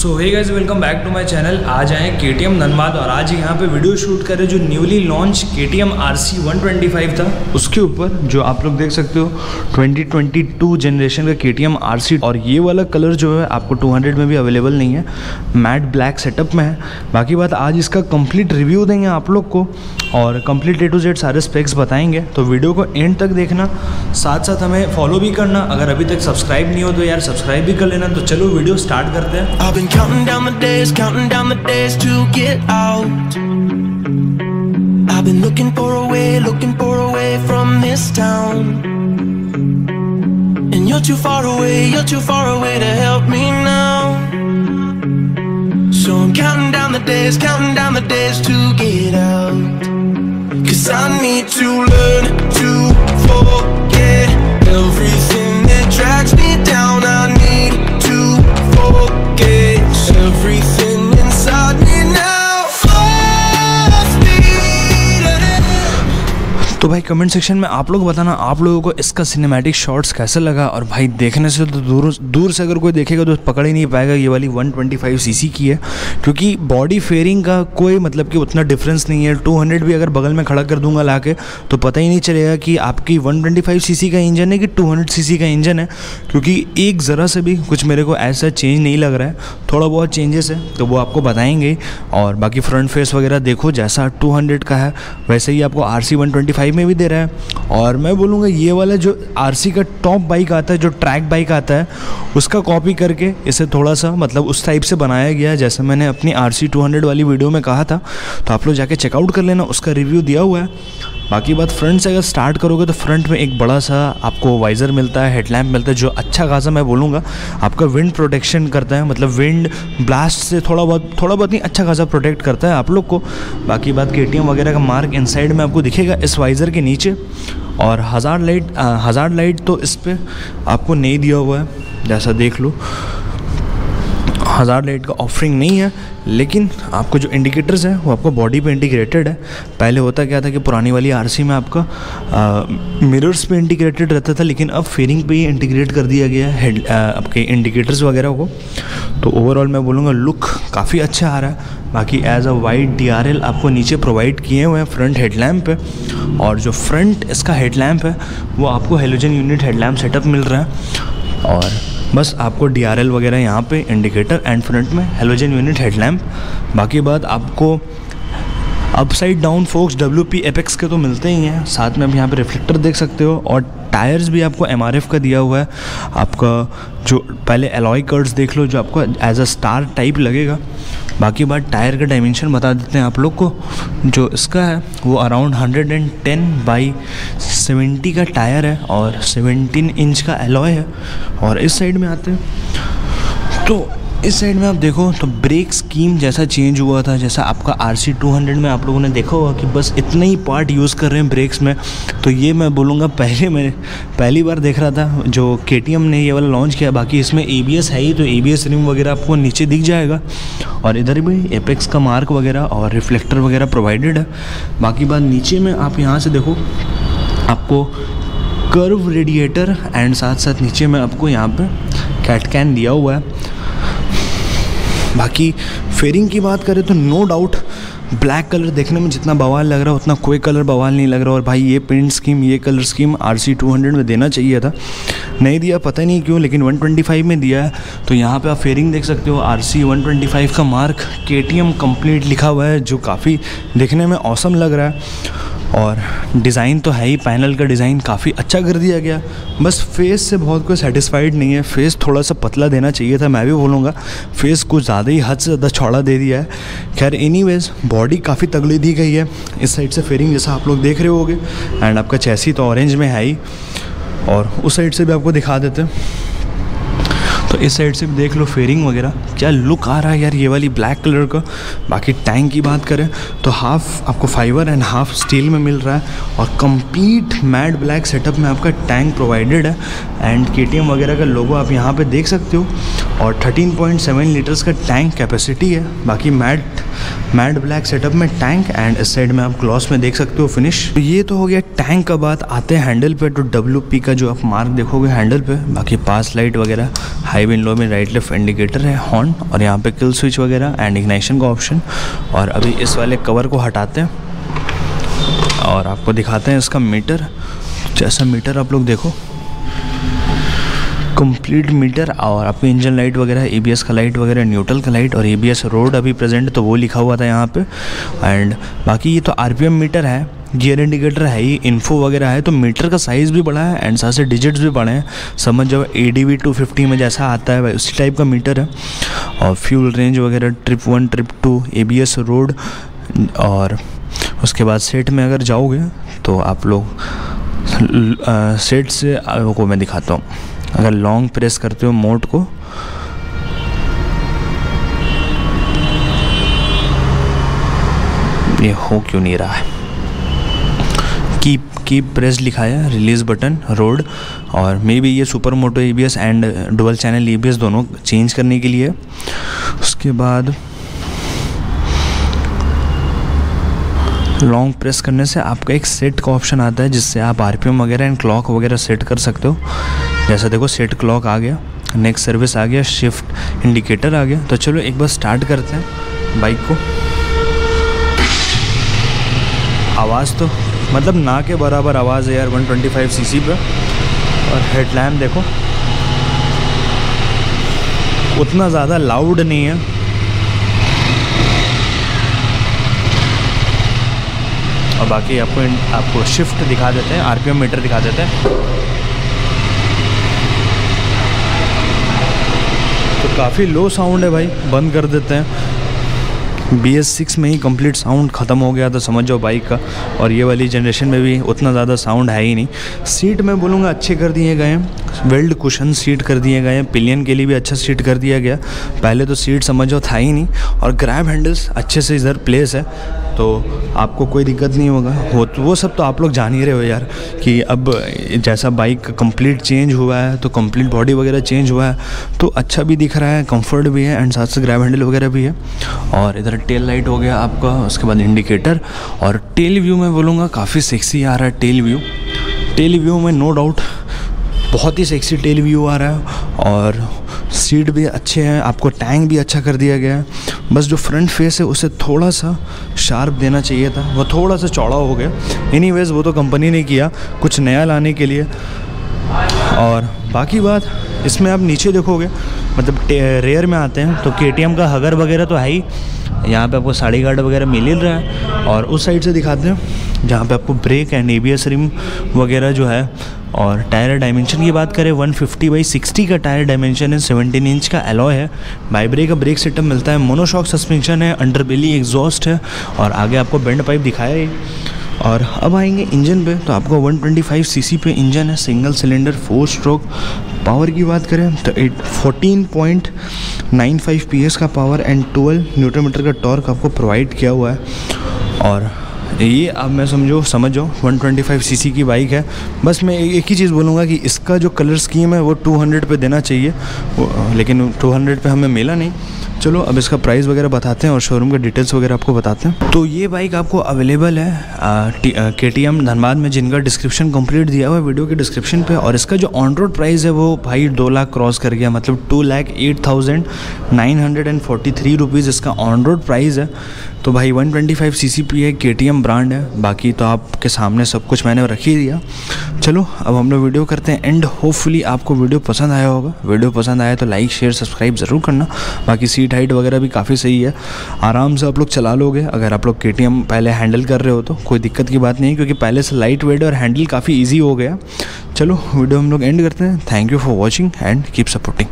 So hey guys welcome back to my channel आज आए के टी एम धनबाद और आज यहाँ पे वीडियो शूट कर रहे जो newly launch K T M R C one twenty five था। उसके ऊपर जो आप लोग देख सकते हो 2022 जनरेशन का के टी एम आर सी और ये वाला कलर जो है आपको 200 में भी अवेलेबल नहीं है। मैट ब्लैक सेटअप में है। बाकी बात, आज इसका कंप्लीट रिव्यू देंगे आप लोग को। और कंप्लीट ए टू जेड सारे स्पेक्स बताएँगे तो वीडियो को एंड तक देखना साथ साथ हमें फॉलो भी करना अगर अभी तक सब्सक्राइब नहीं हो तो यार सब्सक्राइब भी कर लेना तो चलो वीडियो स्टार्ट करते हैं you're too far away, you're too far away to help me now. So I'm counting down the days, counting down the days to get out. Cause I need to learn to forget तो भाई comment section में आप लोग बताना, आप लोगों को इसका सिनेमैटिक शॉट्स कैसे लगा? और भाई देखने से तो दूर दूर से अगर कोई देखेगा तो पकड़ ही नहीं पाएगा ये वाली 125 सीसी की है। क्योंकि बॉडी फेयरिंग का कोई मतलब कि उतना डिफरेंस नहीं है। 200 भी अगर बगल में खड़ा कर दूँगा ला के तो पता ही नहीं चलेगा कि आपकी 125 सीसी का इंजन है कि 200 सीसी का इंजन है। क्योंकि एक ज़रा से भी कुछ मेरे को ऐसा चेंज नहीं लग रहा है। थोड़ा बहुत चेंजेस है तो वो आपको बताएँगे। और बाकी फ्रंट फेस वगैरह देखो, जैसा 200 का है, वैसे ही आपको आर सी में भी दे रहा है। और मैं बोलूँगा, ये वाला जो आरसी का टॉप बाइक आता है, जो ट्रैक बाइक आता है, उसका कॉपी करके इसे थोड़ा सा मतलब उस टाइप से बनाया गया है। जैसे मैंने अपनी आर सी वाली वीडियो में कहा था तो आप लोग जाके चेकआउट कर लेना, उसका रिव्यू दिया हुआ है। बाकी बात फ्रंट से अगर स्टार्ट करोगे तो फ्रंट में एक बड़ा सा आपको वाइज़र मिलता है हेडलैम्प मिलता है, जो अच्छा खासा मैं बोलूँगा, आपका विंड प्रोटेक्शन करता है मतलब विंड ब्लास्ट से थोड़ा बहुत थोड़ा बहुत नहीं अच्छा खासा प्रोटेक्ट करता है आप लोग को। बाकी बात के वगैरह का मार्क इनसाइड में आपको दिखेगा इस वाइज़र के नीचे। और हज़ार लाइट हज़ार लाइट तो इस पर आपको नहीं दिया हुआ है, जैसा देख लो। हज़ार लाइट का ऑफरिंग नहीं है, लेकिन आपको जो इंडिकेटर्स हैं, वो आपको बॉडी पे इंटीग्रेटेड है। पहले होता क्या था कि पुरानी वाली आरसी में आपका मिरर्स पे इंटीग्रेटेड रहता था, लेकिन अब फेयरिंग पे ही इंटीग्रेट कर दिया गया है आपके इंडिकेटर्स वगैरह को। तो ओवरऑल मैं बोलूँगा लुक काफ़ी अच्छा आ रहा है। बाकी एज अ वाइट डीआरएल आपको नीचे प्रोवाइड किए हुए हैं फ्रंट हेडलैम्प पे, और जो फ्रंट इसका हेडलैम्प है, वो आपको हेलोजन यूनिट हेडलैम्प सेटअप मिल रहा है। और बस आपको डीआरएल वगैरह यहाँ पे इंडिकेटर एंड फ्रंट में हेलोजन यूनिट हेडलैम्प बाकी बात आपको upside down forks W P apex के तो मिलते ही हैं। साथ में आप यहाँ पे रिफ्लेक्टर देख सकते हो और टायर्स भी आपको एमआरएफ का दिया हुआ है। आपका जो पहले एलॉय कर्ड्स देख लो, जो आपको एज अ स्टार टाइप लगेगा। बाकी बात टायर का डायमेंशन बता देते हैं आप लोग को। जो इसका है, वो अराउंड 110 बाई 70 का टायर है और 17 इंच का एलॉय है। और इस साइड में आते हैं। तो इस साइड में आप देखो तो ब्रेक स्कीम जैसा चेंज हुआ था, जैसा आपका आर सी टू हंड्रेड में आप लोगों ने देखा होगा कि बस इतना ही पार्ट यूज़ कर रहे हैं ब्रेक्स में। तो ये मैं बोलूँगा, पहले मैं, पहली बार देख रहा था जो के टी एम ने ये वाला लॉन्च किया, बाकी इसमें ए बी एस है ही तो ए बी एस रिम वगैरह आपको नीचे दिख जाएगा। और इधर भी एपेक्स का मार्क वगैरह और रिफ्लेक्टर वगैरह प्रोवाइडेड है। बाकी बात नीचे में, आप यहाँ से देखो, आपको कर्व रेडिएटर एंड साथ साथ नीचे में आपको यहाँ पर कैट कैन दिया हुआ है। बाकी फेयरिंग की बात करें तो नो डाउट ब्लैक कलर देखने में जितना बवाल लग रहा है, उतना कोई कलर बवाल नहीं लग रहा और भाई ये पेंट स्कीम ये colour scheme R C two hundred में देना चाहिए था। नहीं दिया, पता नहीं क्यों, लेकिन 125 में दिया है। तो यहाँ पे आप फेयरिंग देख सकते हो R C one twenty five का mark K T M complete लिखा हुआ है, जो काफ़ी देखने में औसम लग रहा है। और डिज़ाइन तो है ही, पैनल का डिज़ाइन काफ़ी अच्छा कर दिया गया। बस फेस से बहुत कोई सेटिस्फाइड नहीं है। फेस थोड़ा सा पतला देना चाहिए था, मैं भी बोलूँगा। फेस कुछ ज़्यादा ही हद से ज़्यादा चौड़ा दे दिया है। खैर एनी बॉडी काफ़ी तगड़ी दी गई है। इस साइड से फेयरिंग जैसा आप लोग देख रहे होगे। एंड आपका चैसी तो ऑरेंज में है ही। और उस साइड से भी आपको दिखा देते। हैं तो इस साइड से भी देख लो फेयरिंग वगैरह। क्या लुक आ रहा है यार ये वाली ब्लैक कलर का? बाकी टैंक की बात करें तो हाफ़ आपको फाइबर एंड हाफ़ स्टील में मिल रहा है और कंप्लीट मैट ब्लैक सेटअप में आपका टैंक प्रोवाइडेड है। एंड के वगैरह का लोगो आप यहाँ पर देख सकते हो। और 13.7 लीटर्स का टैंक कैपेसिटी है। बाकी मैट मैट ब्लैक सेटअप में टैंक एंड इस साइड में आप ग्लॉस में देख सकते हो फिनिश। तो ये तो हो गया टैंक का बात, आते हैं हैंडल पे तो डब्ल्यू पी का जो आप मार्क देखोगे हैंडल पे, बाकी पास लाइट वगैरह, हाई विन लो में राइट लेफ़्ट इंडिकेटर है, हॉर्न और यहाँ पे किल स्विच वगैरह एंड इग्नाइशन का ऑप्शन। और अभी इस वाले कवर को हटाते हैं और आपको दिखाते हैं इसका मीटर। जैसा मीटर आप लोग देखो कंप्लीट मीटर और आपको इंजन लाइट वगैरह एबीएस का लाइट वगैरह न्यूट्रल का लाइट और एबीएस रोड अभी प्रेजेंट तो वो लिखा हुआ था यहाँ पे। एंड बाकी ये तो आरपीएम मीटर है गियर इंडिकेटर है ही इन्फो वगैरह है तो मीटर का साइज़ भी बड़ा है एंड साथ से डिजिट्स भी बड़े हैं। समझ जाओ A D V two fifty में जैसा आता है, उसी टाइप का मीटर है। और फ्यूल रेंज वगैरह trip one trip two A B S road और उसके बाद सेट में अगर जाओगे तो आप लोग सेट से को मैं दिखाता हूँ। अगर लॉन्ग प्रेस करते हो मोट को, ये हो क्यों नहीं रहा है? कीप कीप प्रेस लिखा है रिलीज़ बटन रोड और मे बी ये super moto E and dual channel ई दोनों चेंज करने के लिए। उसके बाद लॉन्ग प्रेस करने से आपका एक सेट का ऑप्शन आता है, जिससे आप आरपीएम वगैरह एंड क्लॉक वगैरह सेट कर सकते हो। जैसा देखो सेट क्लॉक आ गया नेक्स्ट सर्विस आ गया शिफ्ट इंडिकेटर आ गया। तो चलो एक बार स्टार्ट करते हैं बाइक को। आवाज़ तो मतलब ना के बराबर आवाज़ है यार 125 सीसी पे। और हेडलैम्प देखो। उतना ज़्यादा लाउड नहीं है। और बाकी आपको आपको शिफ्ट दिखा देते हैं आरपीएम मीटर दिखा देते हैं। तो काफ़ी लो साउंड है भाई, बंद कर देते हैं। बी एस सिक्स में ही कंप्लीट साउंड ख़त्म हो गया तो समझ जाओ बाइक का। और ये वाली जनरेशन में भी उतना ज़्यादा साउंड है ही नहीं। सीट मैं बोलूँगा, अच्छे कर दिए गए हैं। वेल्ड कुशन सीट कर दिए गए हैं। पिलियन के लिए भी अच्छा सीट कर दिया गया। पहले तो सीट समझो था ही नहीं। और ग्रैब हैंडल्स अच्छे से इधर प्लेस है। तो आपको कोई दिक्कत नहीं होगा। वो तो वो सब तो आप लोग जान ही रहे हो यार कि अब जैसा बाइक कंप्लीट चेंज हुआ है तो कंप्लीट बॉडी वगैरह चेंज हुआ है तो अच्छा भी दिख रहा है कंफर्ट भी है एंड साथ से ग्रैब हैंडल वगैरह भी है। और इधर टेल लाइट हो गया आपका, उसके बाद इंडिकेटर और टेल व्यू में बोलूँगा, काफ़ी सेक्सी आ रहा है टेल व्यू टेल व्यू में नो डाउट बहुत ही सेक्सी टेल व्यू आ रहा है और सीट भी अच्छे हैं, आपको टैंक भी अच्छा कर दिया गया है। बस जो फ्रंट फेस है, उसे थोड़ा सा शार्प देना चाहिए था। वो थोड़ा सा चौड़ा हो गया। एनी वो तो कंपनी ने किया कुछ नया लाने के लिए। और बाकी बात इसमें आप नीचे देखोगे मतलब रेयर में आते हैं तो के का हगर वगैरह तो है ही। यहाँ पे आपको साड़ी गार्ड वगैरह मिल ही रहा है। और उस साइड से दिखाते हैं, जहाँ पे आपको ब्रेक एंड ए रिम वगैरह जो है, और टायर डायमेंशन की बात करें 150 फिफ्टी बाई सिक्सटी का टायर डायमेंशन है 17 इंच का एलॉय है। बाइब्रे का ब्रेक सिस्टम मिलता है मोनोशॉक सस्पेंशन है अंडर बेली एग्जॉस्ट है, और आगे आपको बेंड पाइप दिखाया है। और अब आएँगे इंजन पे। तो आपको 125 सीसी पे इंजन है, single cylinder, four stroke. Power की बात करें तो eight fourteen point nine five P का power and twelve newton meter meter का टॉर्क आपको प्रोवाइड किया हुआ है। और ये अब मैं समझो समझो 125 सीसी की बाइक है। बस मैं एक ही चीज़ बोलूँगा कि इसका जो कलर स्कीम है, वो 200 पे देना चाहिए। लेकिन 200 पे हमें मिला नहीं। चलो, अब इसका प्राइस वगैरह बताते हैं और शोरूम के डिटेल्स वगैरह आपको बताते हैं। तो ये बाइक आपको अवेलेबल है के टी एम धनबाद में, जिनका डिस्क्रिप्शन कंप्लीट दिया हुआ है वीडियो के डिस्क्रिप्शन पे। और इसका जो ऑन रोड प्राइस है, वो भाई दो लाख क्रॉस कर गया मतलब two lakh eight thousand nine hundred and forty three rupees इसका ऑन रोड प्राइस है। तो भाई 125 सी पी है के ब्रांड है, बाकी तो आपके सामने सब कुछ मैंने रख ही दिया। चलो, अब हम लोग वीडियो करते हैं एंड। होपफुली आपको वीडियो पसंद आया होगा। वीडियो पसंद आया तो लाइक शेयर सब्सक्राइब ज़रूर करना। बाकी सीट हाइट वगैरह भी काफ़ी सही है। आराम से आप लोग चला लोगे। अगर आप लोग के पहले हैंडल कर रहे हो तो कोई दिक्कत की बात नहीं, क्योंकि पहले से लाइट वेट और हैंडल काफ़ी ईजी हो गया। चलो, वीडियो हम लोग एंड करते हैं। Thank you for watching and keep supporting